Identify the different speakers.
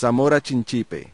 Speaker 1: Zamora Chinchipe